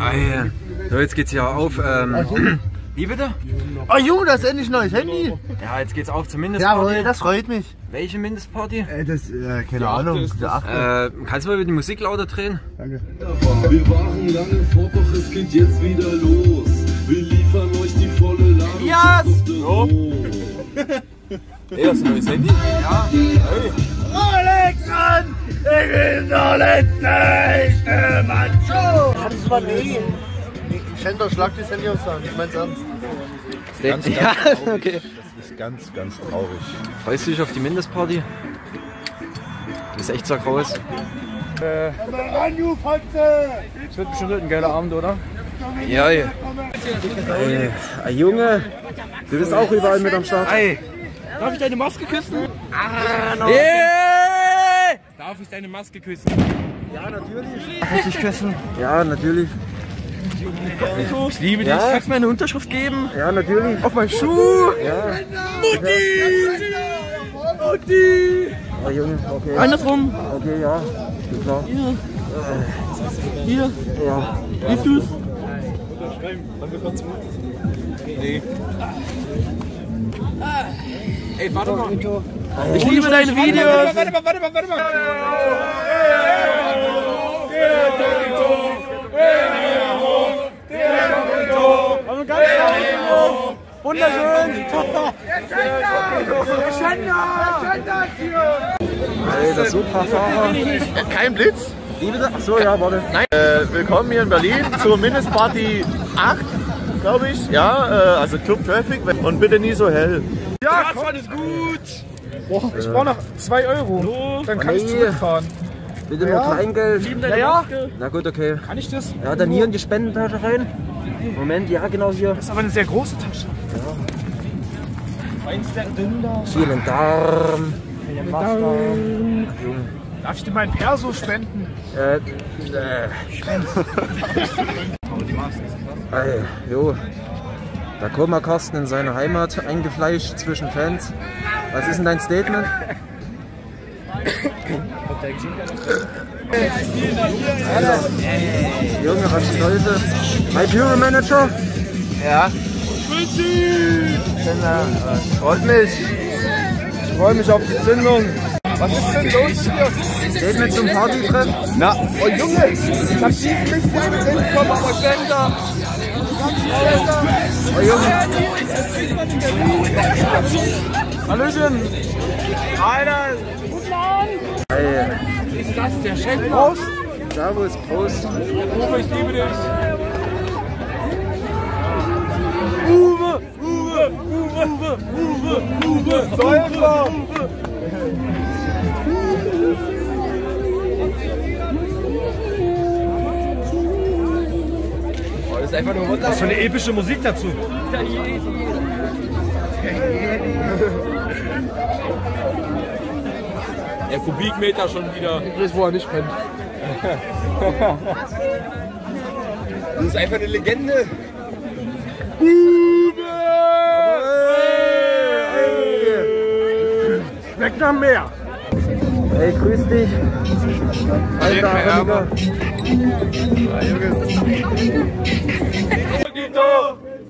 Ah, ja. So, jetzt geht's hier auf. Ähm, wie bitte? Oh Junge, das ist endlich ein neues Handy. Ja, jetzt geht's auf zum Jawohl, Mindestparty. das freut mich. Welche Mindestparty? Äh, das, äh, keine Ahnung. Der achte. Äh, kannst du mal die Musik lauter drehen? Danke. Wir waren lange fort, doch es geht jetzt wieder los. Wir liefern euch die volle Ladung. Ja. zum Büro. Ey, hast du ein neues Handy? Rolex an! Ich bin der letzte echte Macho! Kannst du mal nee. Schender, schlag das Handy an. Ich mein's ernst. Ja, okay. Das ist ganz, ganz traurig. Freust du dich auf die Mindestparty? Das ist echt so groß. Ran, du Fotze! Das wird bestimmt ein geiler Abend, oder? Ja, ja. Ey, ey, Junge, du bist auch überall mit am Start. Ey, Darf ich deine Maske küssen? yeah! Darf ich deine Maske küssen? Muss ich küssen? Ja, natürlich. Ich liebe dich. Ja. Kannst du mir eine Unterschrift geben? Ja, natürlich. Auf meinen Schuh? Ja. Mutti! Oh, Junge, okay. Andersrum. Okay, ja. Ist klar. Hier. Ja. Siehst du's? Ey, warte mal. Ich liebe deine Videos. Warte mal, warte mal, warte mal. Wunderschön! Alter, Superfahrer. Kein Blitz? Wie bitte? Ach so, ja, warte. Nein. Äh, willkommen hier in Berlin zur Mindestparty 8, glaube ich. Ja, äh, also Club Traffic. Und bitte nie so hell. Ja, Radfahren ist gut! Boah, ich brauche noch 2 Euro. Dann kann ich Nee. zurückfahren. Bitte nur Kleingeld. Ja, ja. Na gut, okay. Kann ich das? Ja, dann hier in die Spendentasche rein. Moment, ja, genau hier. Das ist aber eine sehr große Tasche. Eins der Dünder. Vielen Dank. Darf ich dir meinen Perso spenden? Äh, äh. Ey, jo. Da Koma Carsten in seine Heimat eingefleischt zwischen Fans. Was ist denn dein Statement? Alter, Junge, was ist Leute? My Bureau Manager? Ja. Äh, freut mich. Ich freue mich auf die Zündung. Was ist denn los hier? Statement zum Partytreff? Na, oh Junge, ich hab die nicht hinbekommen, aber Schender. Hallöchen! Alter! ey, Ist das der Schenk? Servus, Prost. Uwe, ich liebe dich! Uwe! Uwe! Uwe! Uwe! Uwe! Säufer! Das ist einfach nur Was für eine epische Musik dazu. Der Kubikmeter schon wieder. Ich weiß, wo er nicht pennt. Das ist einfach eine Legende. Schmeckt nach mehr. Ey, grüß dich. Alter, Amiga. Kognito,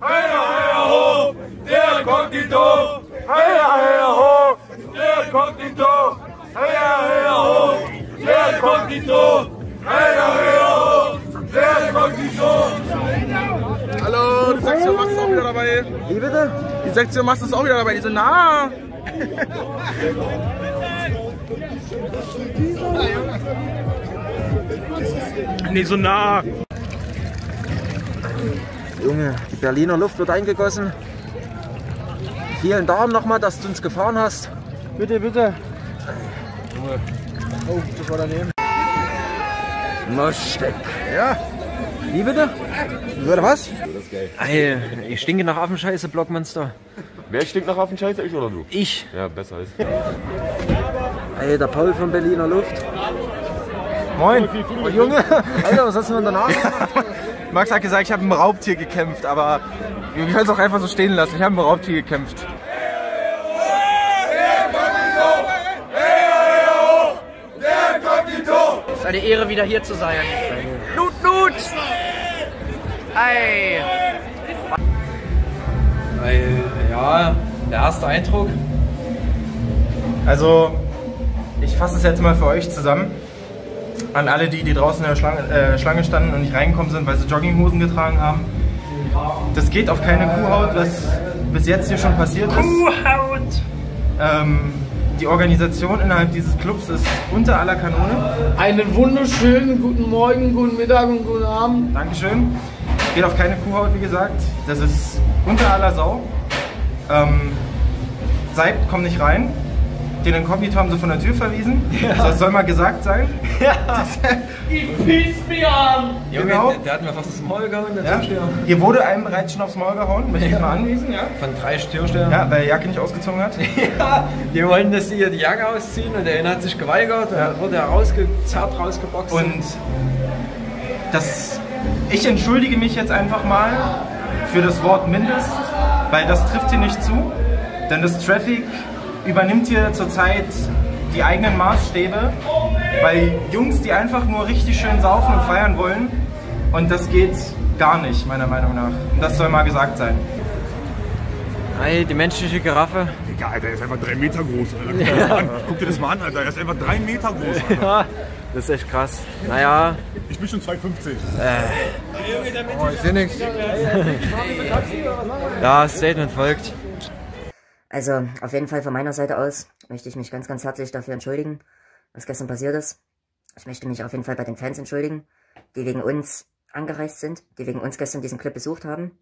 heia, heia, ho, der Kognito, heia, heia, ho, der Kognito, heia, heia, ho, der Kognito, heia, heia, ho, der Kognito. Hallo, die Sektion Max ist auch wieder dabei. Wie bitte? Die Sektion Max ist auch wieder dabei, die sind nah. Nee, so nah. Junge, die Berliner Luft wird eingegossen. Vielen Dank nochmal, dass du uns gefahren hast. Bitte, bitte. Oh, das war daneben. Moschtek. Ja. Wie bitte? Oder was? Ey, ich stinke nach Affenscheiße, Blockmonster. Wer stinkt nach Affenscheiße, ich oder du? Ich. Ja, besser ist. Ey, der Paul von Berliner Luft. Moin. Oh, Junge, Alter, was hast du denn danach gemacht? Max hat gesagt, ich habe ein Raubtier gekämpft, aber wir können es auch einfach so stehen lassen. Ich habe ein Raubtier gekämpft. Es ist eine Ehre, wieder hier zu sein. Nut, Nut! Ei! Ja, der erste Eindruck. Also, ich fasse es jetzt mal für euch zusammen. An alle, die, die draußen in der Schlange, äh, Schlange standen und nicht reingekommen sind, weil sie Jogginghosen getragen haben. Das geht auf keine Kuhhaut, was bis jetzt hier schon passiert ist. Kuhhaut! Ähm, die Organisation innerhalb dieses Clubs ist unter aller Kanone. Einen wunderschönen guten Morgen, guten Mittag und guten Abend. Dankeschön. Geht auf keine Kuhhaut, wie gesagt. Das ist unter aller Sau. Ähm, Seibt kommt nicht rein. Den Inkognito haben sie von der Tür verwiesen. Das soll mal gesagt sein. Ich piss mich an! Junge, Genau. der, der hat mir fast das Maul gehauen, der Ja? Türsteher. Hier wurde einem bereits schon aufs Maul gehauen, möchte ich mal anwiesen, ja? Von drei Türstehern. Ja, weil er Jacke nicht ausgezogen hat. Ja, die wollten, dass sie hier die Jacke ausziehen und der eine hat sich geweigert und dann wurde er rausgezerrt, rausgeboxt. Und das, ich entschuldige mich jetzt einfach mal für das Wort Mindest, weil das trifft hier nicht zu. Denn das Traffic übernimmt hier zurzeit die eigenen Maßstäbe, weil Jungs, die einfach nur richtig schön saufen und feiern wollen. Und das geht gar nicht, meiner Meinung nach. Und das soll mal gesagt sein. Ei, die menschliche Giraffe. Digga, Alter, er ist einfach drei Meter groß. Alter. Guck, dir das mal an. Guck dir das mal an, Alter. Er ist einfach drei Meter groß. Ja, das ist echt krass. Naja, Ich bin schon 2,50. oh, ich sehe nichts. Ja, Statement folgt. Also, auf jeden Fall von meiner Seite aus möchte ich mich ganz, ganz herzlich dafür entschuldigen, was gestern passiert ist. Ich möchte mich auf jeden Fall bei den Fans entschuldigen, die wegen uns angereist sind, die wegen uns gestern diesen Club besucht haben,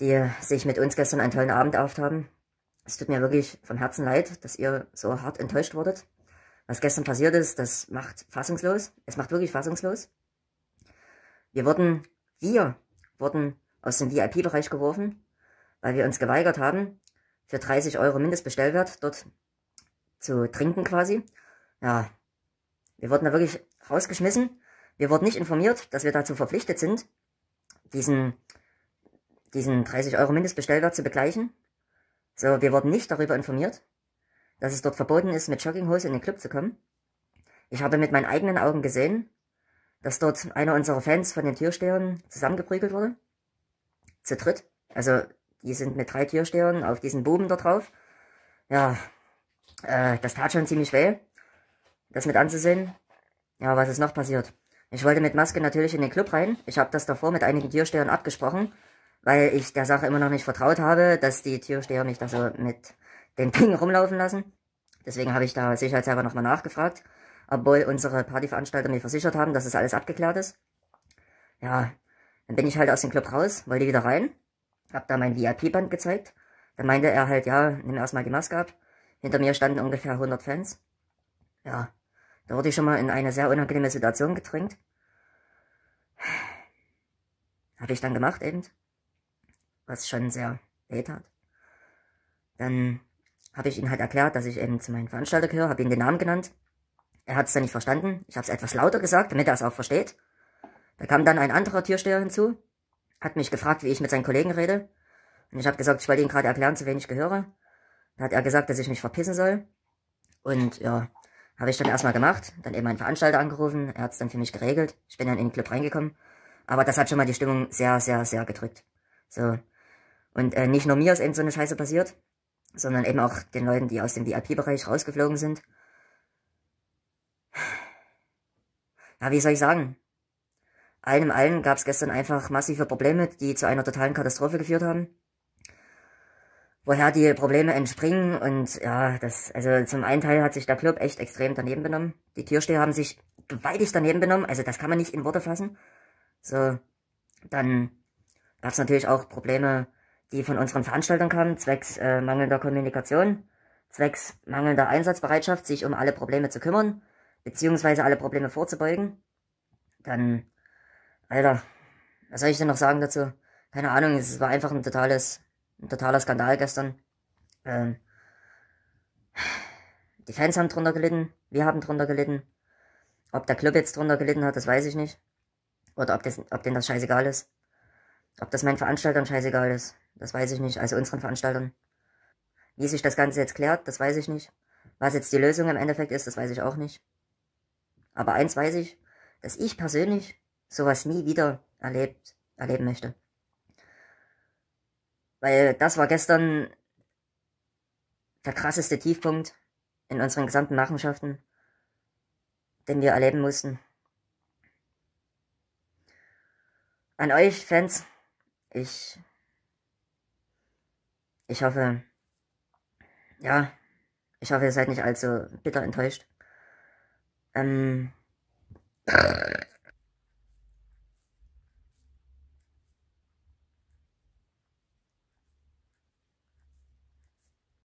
die sich mit uns gestern einen tollen Abend erhofft haben. Es tut mir wirklich vom Herzen leid, dass ihr so hart enttäuscht wurdet. Was gestern passiert ist, das macht fassungslos. Es macht wirklich fassungslos. Wir wurden, wir wurden aus dem VIP-Bereich geworfen, weil wir uns geweigert haben, für 30 Euro Mindestbestellwert dort zu trinken quasi. Ja, wir wurden da wirklich rausgeschmissen. Wir wurden nicht informiert, dass wir dazu verpflichtet sind, diesen, diesen 30 Euro Mindestbestellwert zu begleichen. So, wir wurden nicht darüber informiert, dass es dort verboten ist, mit Jogginghose in den Club zu kommen. Ich habe mit meinen eigenen Augen gesehen, dass dort einer unserer Fans von den Türstehern zusammengeprügelt wurde. Zu dritt. Also, die sind mit drei Türstehern auf diesen Buben da drauf. Ja, äh, das tat schon ziemlich weh, das mit anzusehen. Ja, was ist noch passiert? Ich wollte mit Maske natürlich in den Club rein. Ich habe das davor mit einigen Türstehern abgesprochen, weil ich der Sache immer noch nicht vertraut habe, dass die Türsteher mich da so mit den Dingen rumlaufen lassen. Deswegen habe ich da sicherheitshalber nochmal nachgefragt, obwohl unsere Partyveranstalter mir versichert haben, dass es alles abgeklärt ist. Ja, dann bin ich halt aus dem Club raus, wollte wieder rein, hab da mein VIP-Band gezeigt. Dann meinte er halt, ja, nimm erstmal die Maske ab. Hinter mir standen ungefähr 100 Fans. Ja, da wurde ich schon mal in eine sehr unangenehme Situation gedrängt. Habe ich dann gemacht eben, was schon sehr weh tat. Dann habe ich ihm halt erklärt, dass ich eben zu meinem Veranstalter gehöre, habe ihm den Namen genannt. Er hat es dann nicht verstanden. Ich habe es etwas lauter gesagt, damit er es auch versteht. Da kam dann ein anderer Türsteher hinzu, hat mich gefragt, wie ich mit seinen Kollegen rede. Und ich habe gesagt, ich wollte ihm gerade erklären, zu wen ich gehöre. Da hat er gesagt, dass ich mich verpissen soll. Und ja, habe ich dann erstmal gemacht, dann eben meinen Veranstalter angerufen, er hat es dann für mich geregelt. Ich bin dann in den Club reingekommen. Aber das hat schon mal die Stimmung sehr, sehr, sehr gedrückt. So. Und äh, nicht nur mir ist eben so eine Scheiße passiert, sondern eben auch den Leuten, die aus dem VIP-Bereich rausgeflogen sind. Ja, wie soll ich sagen? Allem allen gab es gestern einfach massive Probleme, die zu einer totalen Katastrophe geführt haben. Woher die Probleme entspringen und ja, das, also zum einen Teil hat sich der Club echt extrem daneben benommen. Die Türsteher haben sich gewaltig daneben benommen, also das kann man nicht in Worte fassen. So, dann gab es natürlich auch Probleme, die von unseren Veranstaltern kamen, zwecks äh, mangelnder Kommunikation, zwecks mangelnder Einsatzbereitschaft, sich um alle Probleme zu kümmern, beziehungsweise alle Probleme vorzubeugen. Dann, Alter, was soll ich denn noch sagen dazu? Keine Ahnung, es war einfach ein totales, ein totaler Skandal gestern. Ähm, die Fans haben drunter gelitten, wir haben drunter gelitten. Ob der Club jetzt drunter gelitten hat, das weiß ich nicht. Oder ob, das, ob denen das scheißegal ist. Ob das meinen Veranstaltern scheißegal ist, das weiß ich nicht. Also unseren Veranstaltern. Wie sich das Ganze jetzt klärt, das weiß ich nicht. Was jetzt die Lösung im Endeffekt ist, das weiß ich auch nicht. Aber eins weiß ich, dass ich persönlich sowas nie wieder erlebt erleben möchte. Weil das war gestern der krasseste Tiefpunkt in unseren gesamten Machenschaften, den wir erleben mussten. An euch, Fans, ich, ich hoffe, ja, ich hoffe, ihr seid nicht allzu bitter enttäuscht. Ähm,